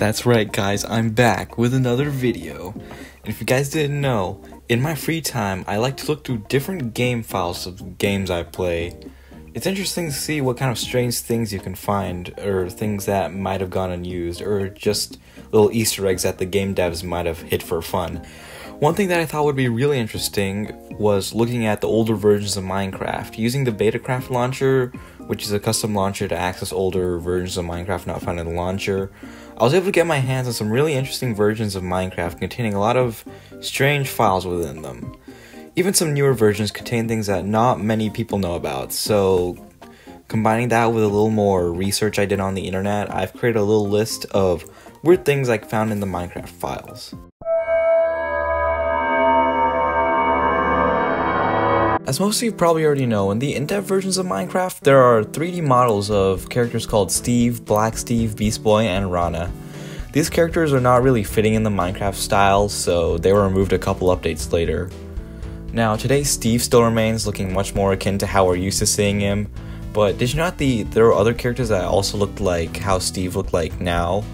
That's right, guys, I'm back with another video. And if you guys didn't know, in my free time, I like to look through different game files of games I play. It's interesting to see what kind of strange things you can find, or things that might have gone unused, or just little Easter eggs that the game devs might have hit for fun. One thing that I thought would be really interesting was looking at the older versions of Minecraft. Using the Betacraft launcher, which is a custom launcher to access older versions of Minecraft not found in the launcher, I was able to get my hands on some really interesting versions of Minecraft containing a lot of strange files within them. Even some newer versions contain things that not many people know about, so combining that with a little more research I did on the internet, I've created a little list of weird things I found in the Minecraft files. As most of you probably already know, in the Indev versions of Minecraft, there are 3D models of characters called Steve, Black Steve, Beast Boy, and Rana. These characters are not really fitting in the Minecraft style, so they were removed a couple updates later. Now, today Steve still remains looking much more akin to how we're used to seeing him, but did you know that the, there are other characters that also looked like how Steve looked like now?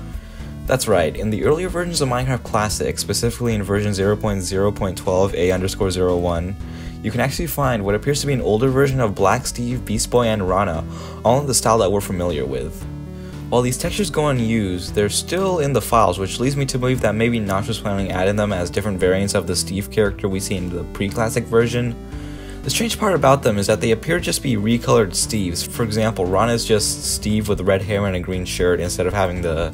That's right, in the earlier versions of Minecraft Classic, specifically in version 0.0.12 A underscore 01, you can actually find what appears to be an older version of Black Steve, Beast Boy, and Rana, all in the style that we're familiar with. While these textures go unused, they're still in the files, which leads me to believe that maybe Notch was planning adding them as different variants of the Steve character we see in the pre-classic version. The strange part about them is that they appear to just be recolored Steves. For example, Rana is just Steve with red hair and a green shirt instead of having the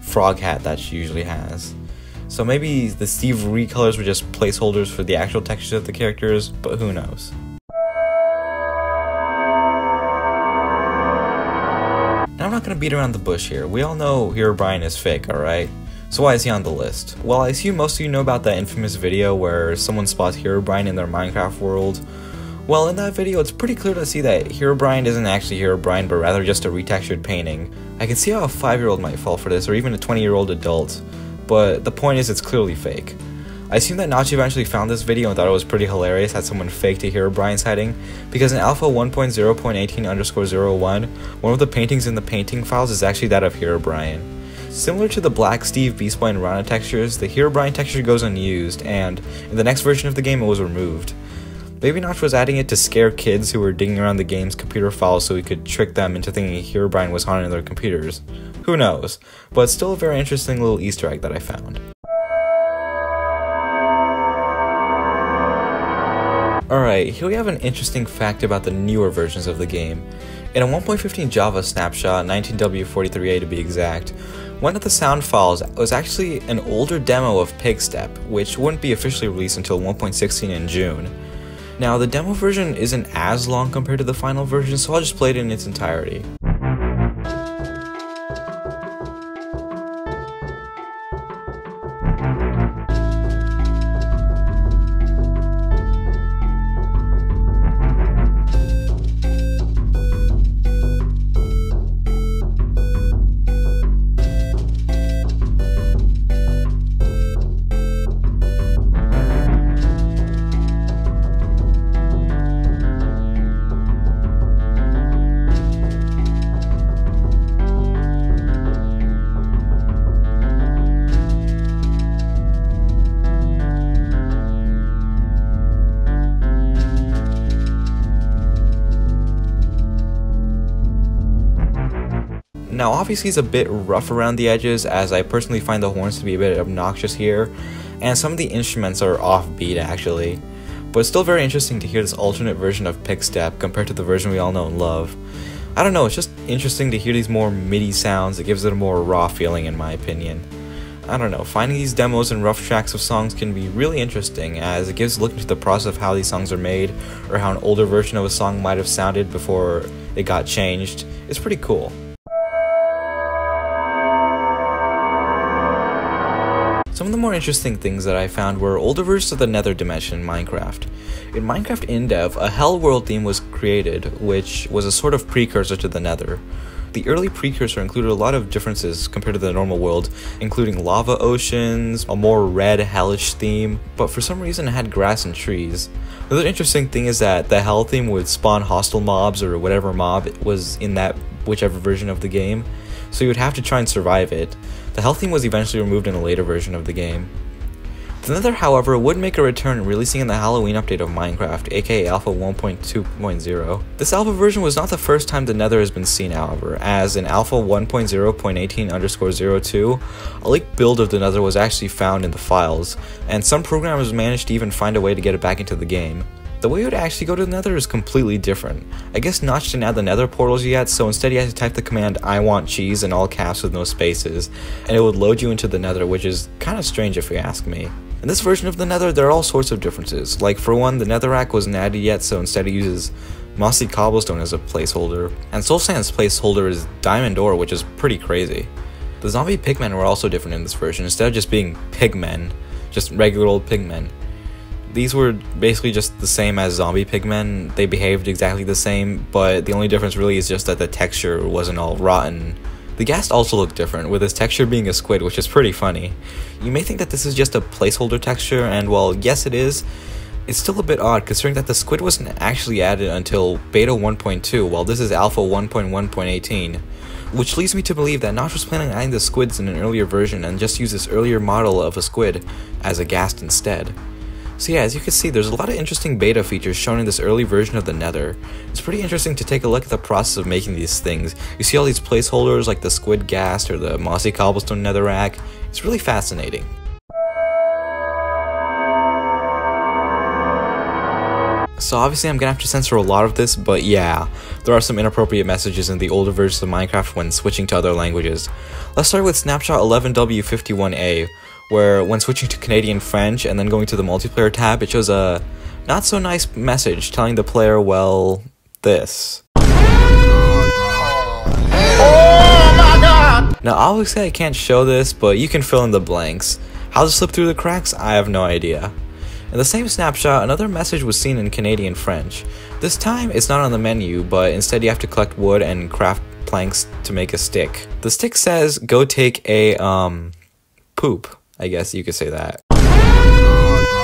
frog hat that she usually has. So maybe the Steve recolors were just placeholders for the actual textures of the characters, but who knows. Now I'm not gonna beat around the bush here. We all know Herobrine is fake, alright? So why is he on the list? Well, I assume most of you know about that infamous video where someone spots Herobrine in their Minecraft world. Well, in that video, it's pretty clear to see that Herobrine isn't actually Herobrine, but rather just a retextured painting. I can see how a 5-year-old might fall for this, or even a 20-year-old adult but the point is it's clearly fake. I assume that Notch eventually found this video and thought it was pretty hilarious that someone faked a Herobrine sighting, because in alpha 1.0.18 underscore 01, one of the paintings in the painting files is actually that of Herobrine. Similar to the Black Steve, Beast Boy, and Rana textures, the Herobrine texture goes unused, and in the next version of the game it was removed. Maybe Notch was adding it to scare kids who were digging around the game's computer files so he could trick them into thinking Herobrine was haunting their computers. Who knows? But still a very interesting little Easter egg that I found. Alright, here we have an interesting fact about the newer versions of the game. In a 1.15 Java snapshot, 19W43A to be exact, one of the sound files was actually an older demo of Pigstep, which wouldn't be officially released until 1.16 in June. Now, the demo version isn't as long compared to the final version, so I'll just play it in its entirety. Now obviously it's a bit rough around the edges as I personally find the horns to be a bit obnoxious here, and some of the instruments are offbeat actually. But it's still very interesting to hear this alternate version of Pigstep compared to the version we all know and love. I don't know, it's just interesting to hear these more MIDI sounds, it gives it a more raw feeling in my opinion. I don't know, finding these demos and rough tracks of songs can be really interesting as it gives a look into the process of how these songs are made or how an older version of a song might have sounded before it got changed. It's pretty cool. Some of the more interesting things that I found were older versions of the Nether Dimension in Minecraft. In Minecraft InDev, a Hell World theme was created, which was a sort of precursor to the Nether. The early precursor included a lot of differences compared to the normal world, including lava oceans, a more red hellish theme, but for some reason it had grass and trees. Another interesting thing is that the hell theme would spawn hostile mobs or whatever mob was in that whichever version of the game. so you would have to try and survive it. The health theme was eventually removed in a later version of the game. The Nether, however, would make a return releasing in the Halloween update of Minecraft, aka Alpha 1.2.0. This alpha version was not the first time the Nether has been seen, however, as in Alpha 1.0.18 underscore 02, a leaked build of the Nether was actually found in the files, and some programmers managed to even find a way to get it back into the game. The way you would actually go to the nether is completely different. I guess Notch didn't add the nether portals yet, so instead you had to type the command I want cheese in all caps with no spaces, and it would load you into the nether, which is kinda strange if you ask me. In this version of the nether, there are all sorts of differences. Like for one, the netherrack wasn't added yet, so instead it uses mossy cobblestone as a placeholder, and soul sand's placeholder is diamond ore, which is pretty crazy. The zombie pigmen were also different in this version, instead of just being pigmen, just regular old pigmen these were basically just the same as zombie pigmen. They behaved exactly the same, but the only difference really is just that the texture wasn't all rotten. The ghast also looked different, with its texture being a squid, which is pretty funny. You may think that this is just a placeholder texture, and while yes it is, it's still a bit odd considering that the squid wasn't actually added until beta 1.2, while this is alpha 1.1.18. Which leads me to believe that Notch was planning on adding the squids in an earlier version and just use this earlier model of a squid as a ghast instead. So yeah, as you can see, there's a lot of interesting beta features shown in this early version of the Nether. It's pretty interesting to take a look at the process of making these things. You see all these placeholders like the squid ghast or the mossy cobblestone netherrack. It's really fascinating. So obviously I'm gonna have to censor a lot of this, but yeah, there are some inappropriate messages in the older versions of Minecraft when switching to other languages. Let's start with Snapshot 11W51A, where when switching to Canadian French and then going to the multiplayer tab, it shows a not so nice message telling the player, well, this. Now, obviously I can't show this, but you can fill in the blanks. How to slip through the cracks, I have no idea. In the same snapshot, another message was seen in Canadian French. This time, it's not on the menu, but instead you have to collect wood and craft planks to make a stick. The stick says, go take a, um, poop. I guess you could say that. Oh!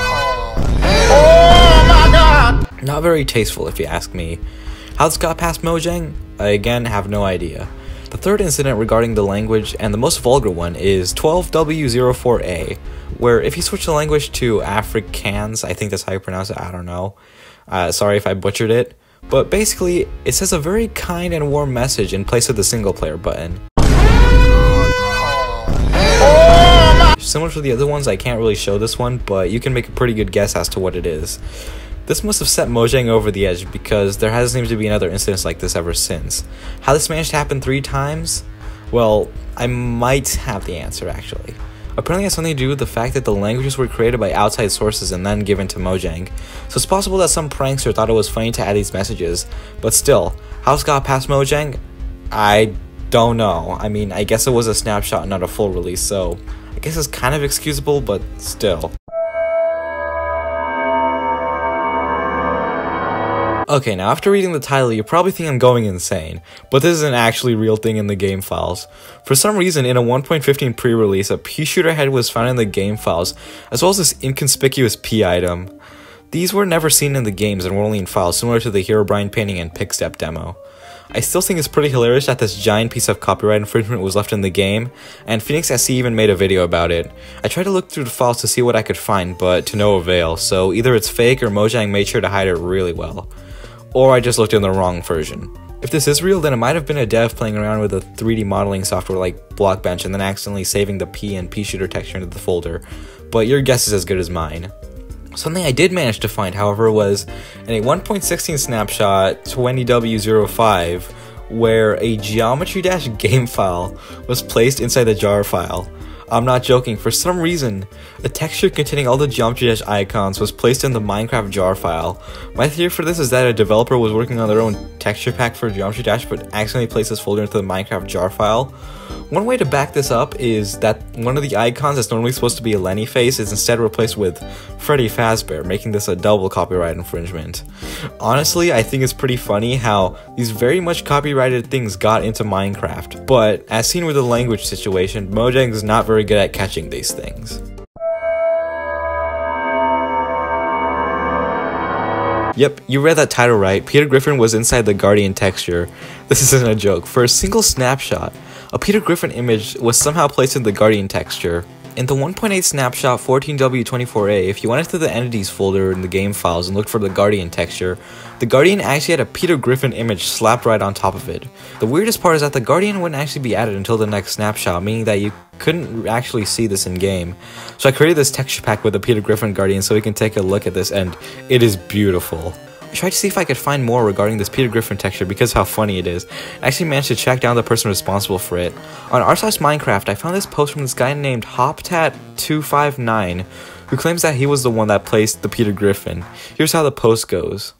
Not very tasteful if you ask me. How this got past Mojang? I again have no idea. The third incident regarding the language, and the most vulgar one, is 12W04A, where if you switch the language to Afrikaans, I think that's how you pronounce it, I don't know. Uh, sorry if I butchered it. But basically, it says a very kind and warm message in place of the single player button. Similar to the other ones, I can't really show this one, but you can make a pretty good guess as to what it is. This must have set Mojang over the edge because there hasn't seemed to be another instance like this ever since. How this managed to happen three times? Well, I might have the answer actually. Apparently it has something to do with the fact that the languages were created by outside sources and then given to Mojang. So it's possible that some prankster thought it was funny to add these messages, but still, how it got past Mojang? I don't know. I mean, I guess it was a snapshot, not a full release, so I guess it's kind of excusable, but still. Okay, now after reading the title, you probably think I'm going insane, but this is an actually real thing in the game files. For some reason, in a 1.15 pre-release, a pea shooter head was found in the game files, as well as this inconspicuous P item. These were never seen in the games and were only in files, similar to the Herobrine painting and Pigstep demo. I still think it's pretty hilarious that this giant piece of copyright infringement was left in the game, and Phoenix SC even made a video about it. I tried to look through the files to see what I could find, but to no avail, so either it's fake or Mojang made sure to hide it really well. Or I just looked in the wrong version. If this is real, then it might have been a dev playing around with a 3D modeling software like Blockbench and then accidentally saving the P and P shooter texture into the folder, but your guess is as good as mine. Something I did manage to find, however, was in a 1.16 snapshot 20W05 where a geometry dash game file was placed inside the jar file. I'm not joking, for some reason, a texture containing all the Geometry Dash icons was placed in the Minecraft jar file. My theory for this is that a developer was working on their own texture pack for Geometry Dash but accidentally placed this folder into the Minecraft jar file. One way to back this up is that one of the icons that's normally supposed to be a Lenny face is instead replaced with Freddy Fazbear, making this a double copyright infringement. Honestly, I think it's pretty funny how these very much copyrighted things got into Minecraft, but as seen with the language situation, Mojang is not very good at catching these things. Yep, you read that title right. Peter Griffin was inside the Guardian texture. This isn't a joke. For a single snapshot, a Peter Griffin image was somehow placed in the Guardian texture. In the 1.8 snapshot 14W24A, if you went into the entities folder in the game files and looked for the Guardian texture, the Guardian actually had a Peter Griffin image slapped right on top of it. The weirdest part is that the Guardian wouldn't actually be added until the next snapshot, meaning that you couldn't actually see this in game. So I created this texture pack with the Peter Griffin Guardian so we can take a look at this and it is beautiful. I tried to see if I could find more regarding this Peter Griffin texture because how funny it is. I actually managed to track down the person responsible for it. On r slash Minecraft, I found this post from this guy named HopTat259, who claims that he was the one that placed the Peter Griffin. Here's how the post goes.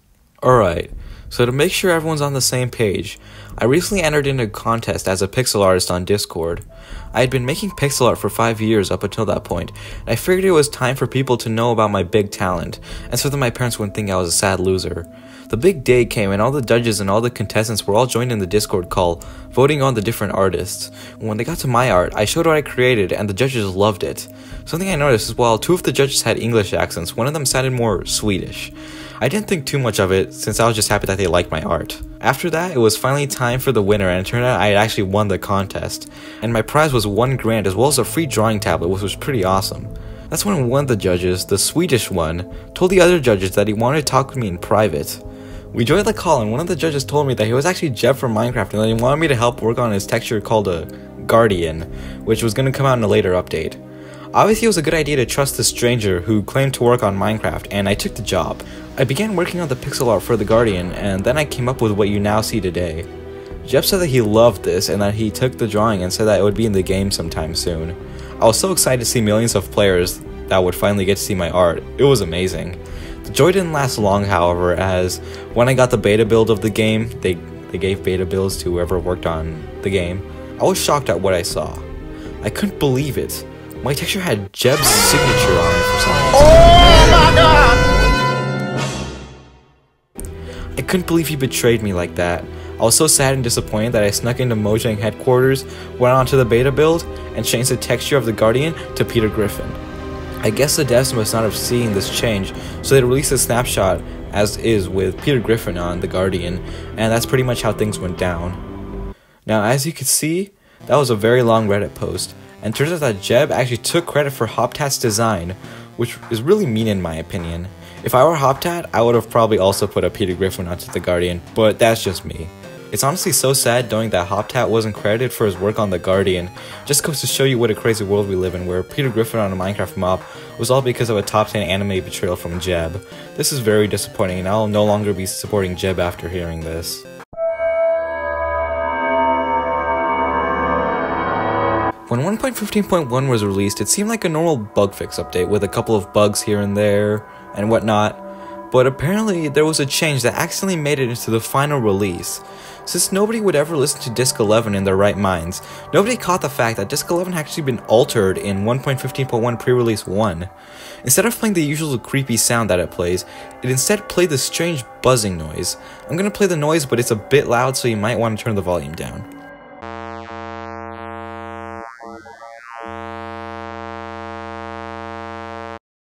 Alright, so to make sure everyone's on the same page, I recently entered into a contest as a pixel artist on Discord. I had been making pixel art for 5 years up until that point, and I figured it was time for people to know about my big talent, and so that my parents wouldn't think I was a sad loser. The big day came and all the judges and all the contestants were all joined in the Discord call, voting on the different artists. When they got to my art, I showed what I created and the judges loved it. Something I noticed is while two of the judges had English accents, one of them sounded more Swedish. I didn't think too much of it since I was just happy that they liked my art. After that, it was finally time for the winner and it turned out I had actually won the contest. And my prize was one grand as well as a free drawing tablet which was pretty awesome. That's when one of the judges, the Swedish one, told the other judges that he wanted to talk with me in private. We joined the call and one of the judges told me that he was actually Jeb from Minecraft and that he wanted me to help work on his texture called a Guardian, which was going to come out in a later update. Obviously, it was a good idea to trust the stranger who claimed to work on Minecraft, and I took the job. I began working on the pixel art for the Guardian, and then I came up with what you now see today. Jeb said that he loved this and that he took the drawing and said that it would be in the game sometime soon. I was so excited to see millions of players that would finally get to see my art. It was amazing. The joy didn't last long, however, as when I got the beta build of the game, they, they gave beta builds to whoever worked on the game, I was shocked at what I saw. I couldn't believe it. My texture had Jeb's signature on it for some reason. Oh my god! I couldn't believe he betrayed me like that. I was so sad and disappointed that I snuck into Mojang headquarters, went onto the beta build, and changed the texture of the Guardian to Peter Griffin. I guess the devs must not have seen this change, so they released a snapshot as is with Peter Griffin on the Guardian, and that's pretty much how things went down. Now, as you can see, that was a very long Reddit post, and turns out that Jeb actually took credit for Hoptat's design, which is really mean in my opinion. If I were Hoptat, I would have probably also put a Peter Griffin onto the Guardian, but that's just me. It's honestly so sad knowing that Hoptat wasn't credited for his work on The Guardian. Just goes to show you what a crazy world we live in where Peter Griffin on a Minecraft mob was all because of a top 10 anime betrayal from Jeb. This is very disappointing and I'll no longer be supporting Jeb after hearing this. When 1.15.1 was released, it seemed like a normal bug fix update with a couple of bugs here and there and whatnot, but apparently there was a change that accidentally made it into the final release. Since nobody would ever listen to Disc 11 in their right minds, nobody caught the fact that Disc 11 had actually been altered in 1.15.1 pre-release 1. Instead of playing the usual creepy sound that it plays, it instead played this strange buzzing noise. I'm gonna play the noise, but it's a bit loud so you might want to turn the volume down.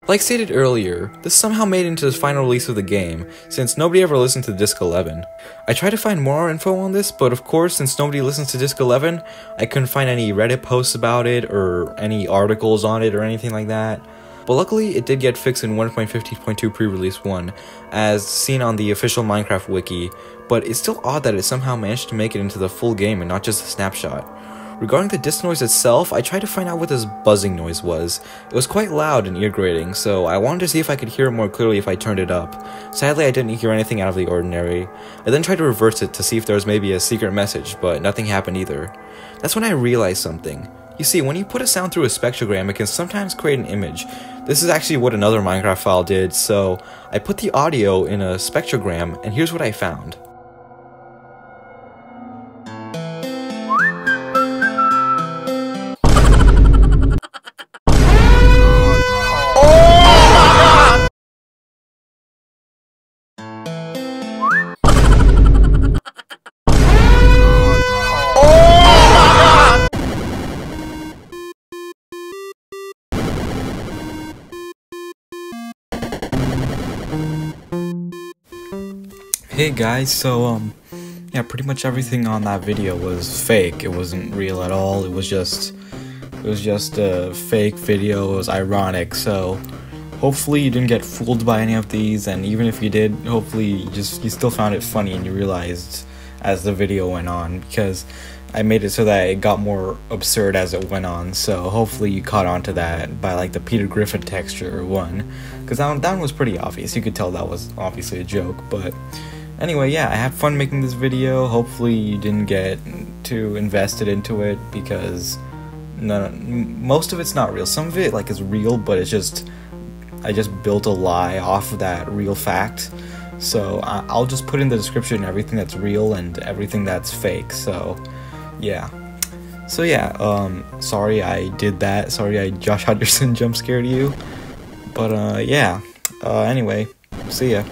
Like stated earlier, this somehow made into the final release of the game, since nobody ever listened to Disc 11. I tried to find more info on this, but of course, since nobody listens to Disc 11, I couldn't find any Reddit posts about it, or any articles on it, or anything like that. But luckily, it did get fixed in 1.15.2 pre-release 1, as seen on the official Minecraft wiki, but it's still odd that it somehow managed to make it into the full game and not just a snapshot. Regarding the disc noise itself, I tried to find out what this buzzing noise was. It was quite loud and ear grating, so I wanted to see if I could hear it more clearly if I turned it up. Sadly, I didn't hear anything out of the ordinary. I then tried to reverse it to see if there was maybe a secret message, but nothing happened either. That's when I realized something. You see, when you put a sound through a spectrogram, it can sometimes create an image. This is actually what another Minecraft file did, so I put the audio in a spectrogram, and here's what I found. Hey guys, so um yeah, pretty much everything on that video was fake. It wasn't real at all. It was just it was just a fake video. It was ironic. So hopefully you didn't get fooled by any of these and even if you did, hopefully you just you still found it funny and you realized as the video went on because I made it so that it got more absurd as it went on. So hopefully you caught on to that by like the Peter Griffin texture one because that that one was pretty obvious. You could tell that was obviously a joke, but anyway, yeah, I had fun making this video. Hopefully, you didn't get too invested into it because no, most of it's not real. Some of it like is real, but it's just I just built a lie off of that real fact. So I'll just put in the description everything that's real and everything that's fake. So yeah. So yeah, um, sorry I did that. Sorry I Josh Hutcherson jump scared you. But uh, yeah. Uh, anyway, see ya.